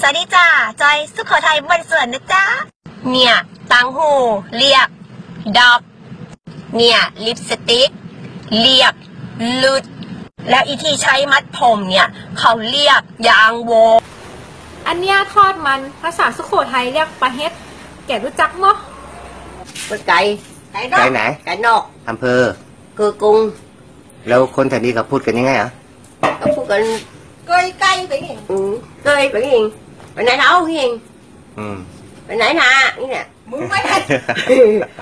สวัสดีจ้าจอยสุโขทัยบนสวนนะจ๊ะเนี่ยตังหู เรียก ดอก เนี่ย ลิปสติก เรียกลุด แล้วอีที่ใช้มัดผมเนี่ย เขาเรียกยางโว อันเนี้ยทอดมันภาษาสุโขทัยเรียกปลาเฮ็ด แกรู้จักมั้ยเป็นไก่ไก่นไกอกไหน ไก่นอกอำเภอ คือกรุง แล้วคนแถวนี้เขาพูดกันยังไงอะเขาพูดกันเกยไก่ไปเห็นอืมเต้ยไปเอง ไปไหนเนาเองอืมไปไหนนานี่เนี่ยมึงไม่ได้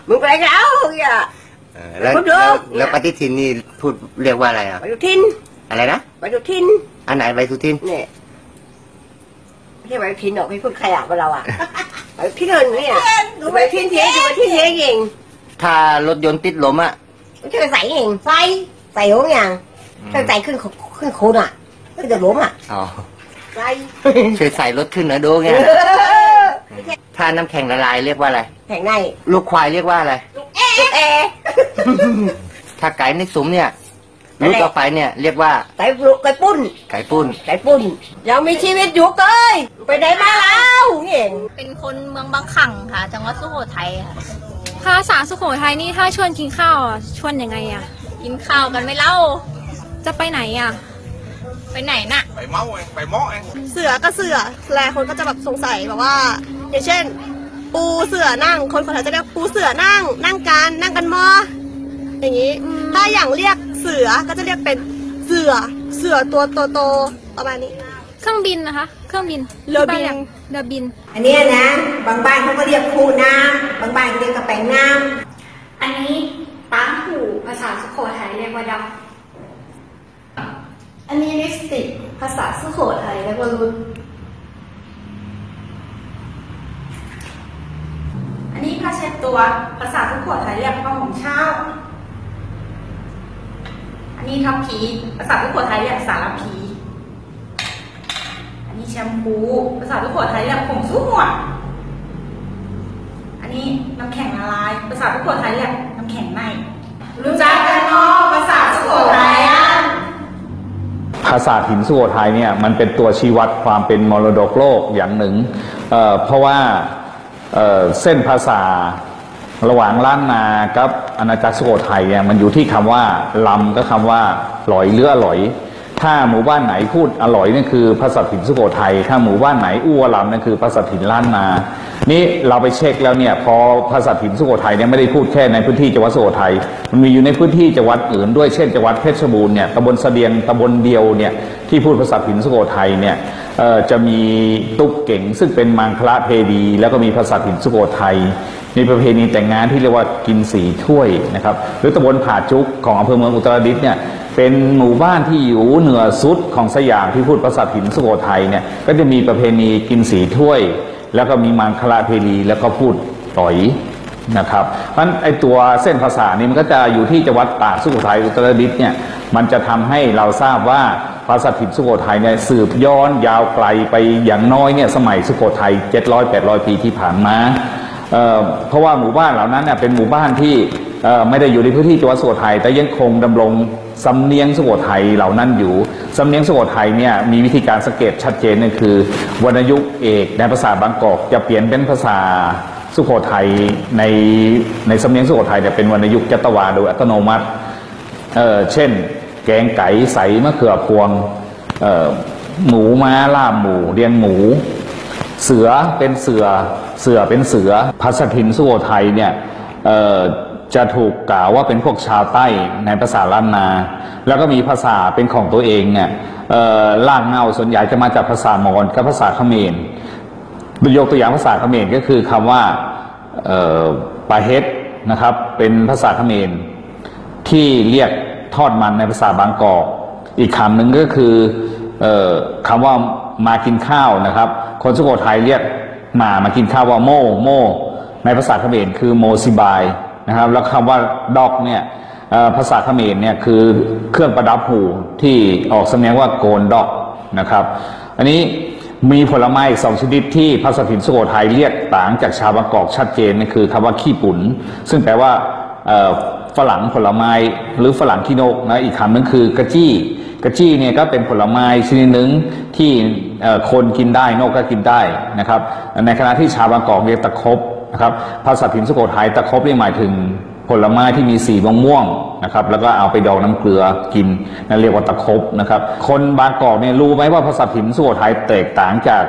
มึงไปไหนเนาเนี่ยเออแล้วพูดเถแล้วอะแล้วปฏิทินนี่พูดเรียกว่าอะไรอะไปดูทินอะไรนะไปดูทินอันไหนใบสุทินเนี่ยไม่ใช่ไปดูทินหรอกพี่พูดขยะกับเราอะไปดูทินเลยเนี่ยดูไปทินเทียดูไปทินเทียเองถ้ารถยนต์ติดลมอะไม่ใช่ใส่เองใส่ใส่หัวอย่างถ้าใส่ขึ้นขึ้นโคนอะก็จะล้มอะอ๋อ ใส่ช่วยใส่รถขึ้นหนะดูไงถ้าน้ำแข็งละลายเรียกว่าอะไร แข่งในลูกควายเรียกว่าอะไร ลูกแอร์ถ้าไก่ในซุ้มเนี่ยลูกต่อไปเนี่ยเรียกว่าไก่ลูกไก่ปุ้น ไก่ปุ้น ไก่ปุ้น ยังมีชีวิตอยู่เกยไปไหนมาแล้วเองเป็นคนเมืองบางขังค่ะ จังหวัดสุโขทัยค่ะ ภาษาสุโขทัยนี่ถ้าชวนกินข้าวอะชวนยังไงอะ กินข้าวกันไหม่เล่า จะไปไหนอะ ไปไหนน่ะ ไปเมาเองไปเมาะเองเสือก็เสือแลคนก็จะแบบสงสัยแบบว่า อย่างเช่น ปูเสือนั่ง คนคนไทยจะเรียกปูเสือนั่ง นั่งกันนั่งกันมออย่างนี้ ถ้าอย่างเรียกเสือก็จะเรียกเป็นเสือเสือตัวโตๆประมาณนี้ เครื่องบินนะคะ เครื่องบินเรือบินที่าเรือบิน อันเนี้ยนะ บางบ้านเขาก็เรียกคูน้ำบางบ้านก็เรียกกระแปงน้อันนี้ตั้งหูภาษาสุโขทัยเรียกว่าดอันนี้ลิปส ภาษาสุโขทัยเรียกว่ารุนอันนี้ผ้าเช็ดตัวภาษาทุกขวดไทยเรียกผ้าห่มเช้าอันนี้ทับผีภาษาทุกขวดไทยเรียกสารพีอันนี้แชมพูภาษาทุกขวดไทยเรียกผงสู้หัวอันนี้น้ำแข็งละลาย ภาษาทุกขวดไทยเรียกน้ำแข็งในรู้จักกัน ปราสาทหินสุโขทัยเนี่ยมันเป็นตัวชี้วัดความเป็นมรดกโลกอย่างหนึ่งเเพราะว่าเเส้นภาษาระหว่างล้านนากับอาณาจักรสุโขทัยเนี่ยมันอยู่ที่คำว่าลำก็คำว่าหลอยหรืออร่อย ถ้าหมู่บ้านไหนพูดอร่อยนี่คือภาษาถิ่นสุโขทัยถ้าหมู่บ้านไหนอ้วลำนั่นคือภาษาถิ่นล้านนา นี่เราไปเช็คแล้วเนี่ยพอภาษาถิ่นสุโขทัยเนี่ยไม่ได้พูดแค่ในพื้นที่จังหวัดสุโขทัยมันมีอยู่ในพื้นที่จังหวัดอื่นด้วยเช่นจังหวัดเพชรบูรณ์เนี่ยตำบลเสดียงตำบลเดียวเนี่ยที่พูดภาษาถิ่นสุโขทัยเนี่ยจะมีตุ๊กเก่งซึ่งเป็นมังคละเพดีแล้วก็มีภาษาถิ่นสุโขทัยมีประเพณีแต่งงานที่เรียกว่ากินสีถ้วยนะครับหรือตำบลผาจุกของอำเภอเมืองอุตรดิตถ์เนี่ยเป็นหมู่บ้านที่อยู่เหนือสุดของสยามที่พูดภาษาถิ่นสุโขทัยเนี่ยก็จะมีประเพณีกินสีถ้วย แล้วก็มีมังคลาเพลีแล้วก็พูดต่อยนะครับเพราะฉะนั้นไอตัวเส้นภาษานี้มันก็จะอยู่ที่จังหวัดตากสุโขทัยอุตรดิตถ์เนี่ยมันจะทำให้เราทราบว่าภาษาถิ่นสุโขทัยเนี่ยสืบย้อนยาวไกลไปอย่างน้อยเนี่ยสมัยสุโขทัย700-800 ปีที่ผ่านมาเเพราะว่าหมู่บ้านเหล่านั้นเนี่ยเป็นหมู่บ้านที่ไม่ได้อยู่ในพื้นที่จังหวัดสุโขทัยแต่ยังคงดำรง สำเนียงสุโขทัยเหล่านั้นอยู่ สำเนียงสุโขทัยเนี่ยมีวิธีการสังเกตชัดเจนนั่นคือ วรรณยุกต์เอกในภาษาบางกอกจะเปลี่ยนเป็นภาษาสุโขทัยในในสำเนียงสุโขทัยเนี่ยเป็นวรรณยุกต์จัตวาโดยอัตโนมัติเออเช่น แกงไก่ใสมะเขือพวงเออหมูม้าลาบหมูเรียงหมู เสือเป็นเสือเสือเป็นเสือภาษาถิ่นสุโขทัยเนี่ยเออ จะถูกกล่าวว่าเป็นพวกชาวใต้ในภาษาล้านนา แล้วก็มีภาษาเป็นของตัวเองเนี่ยล่างเงาส่วนใหญ่จะมาจากภาษามอญกับภาษาเขมรยกตัวอย่างภาษาเขมรก็คือคำว่าปลาเฮ็ดนะครับ เป็นภาษาเขมรที่เรียกทอดมันในภาษาบางกอก อีกคำหนึ่งก็คืออคำว่ามากินข้าวนะครับ คนสุโขทัยเรียกหมามากินข้าวว่าโม่โม่ในภาษาเขมรคือโมซิบาย นะครับ แล้วคำว่าดอกเนี่ยภาษาเขมรเนี่ยคือเครื่องประดับหูที่ออกสำเนียงว่าโกนดอกนะครับ อันนี้มีผลไม้สองชนิดที่ภาษาถิ่นสุโขทัยเรียกต่างจากชาวบางกอกชัดเจนนั่นคือคำว่าขี้ปุ่น ซึ่งแปลว่าฝรั่งผลไม้หรือฝรั่งขี้นกนะอีกคำนึงคือกระจี้กระจี้เนี่ยก็เป็นผลไม้ชนิดหนึ่งที่คนกินได้นกก็กินได้นะครับ ในขณะที่ชาวบางกอกเรียกตะครบ นะครับภาษาพิมพ์สุโขทัยตะครบนี่หมายถึงผลไม้ที่มีสีม่วงๆนะครับแล้วก็เอาไปดองน้ำเกลือกินนั่นเรียกว่าตะครบนะครับคนบางกอกเนี่ยรู้ไหมว่าภาษาพิมพ์สุโขทัยแตกต่างจาก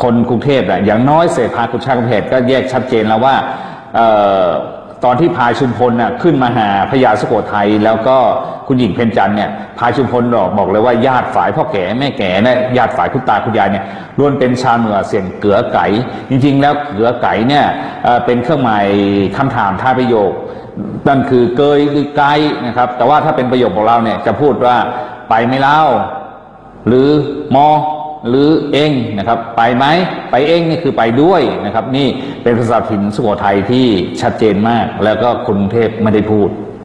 คนกรุงเทพอะอย่างน้อยเสภากุชากุเพศก็แยกชัดเจนแล้วว่า ตอนที่พายชุมพลน่ะขึ้นมาหาพญาสุโขทัยแล้วก็คุณหญิงเพ็ญจันทร์เนี่ยพายชุมพลบอกบอกเลยว่าญาติฝ่ายพ่อแก่แม่แก่นะญาติฝ่ายคุณตาคุณยายเนี่ยล้วนเป็นชาวเหนือเสียงเกือไก่ จริง ๆ แล้วเกือไก่เนี่ยเป็นเครื่องหมายคำถามท้าประโยคนั่นคือเกยหรือไกนะครับ แต่ว่าถ้าเป็นประโยคของเราเนี่ยจะพูดว่าไปไม่เล่าหรือมอ หรือเองนะครับ ไปไหมไปเองนี่คือไปด้วยนะครับ นี่เป็นภาษาถิ่นสุโขทัยที่ชัดเจนมาก แล้วก็คนกรุงเทพไม่ได้พูด